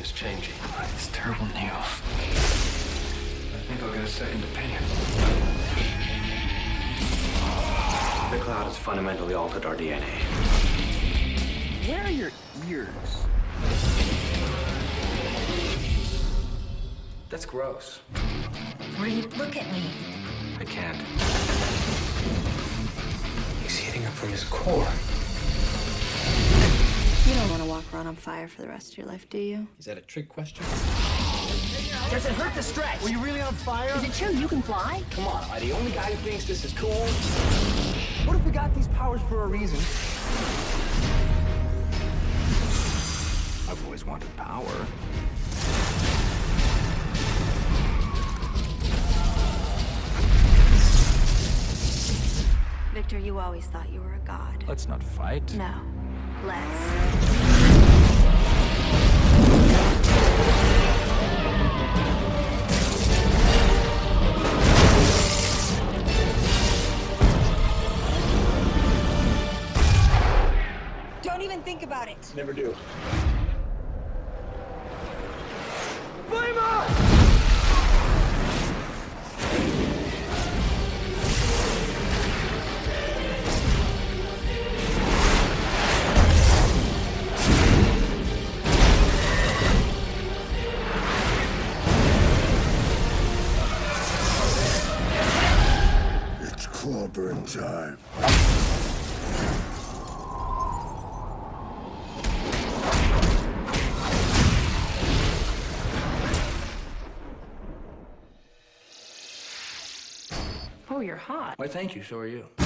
is changing. It's terrible news. I think I'll get a second opinion. The cloud has fundamentally altered our DNA. Where are your ears? That's gross. Reed, look at me. I can't. He's heating up from his core. You don't want to walk around on fire for the rest of your life, do you? Is that a trick question? Does it hurt to stretch? Were you really on fire? Is it true you can fly? Come on, am I the only guy who thinks this is cool? What if we got these powers for a reason? I've always wanted power. Victor, you always thought you were a god. Let's not fight. No. Don't even think about it. Never do. Clobbering time. Oh, you're hot. Why, thank you. So are you.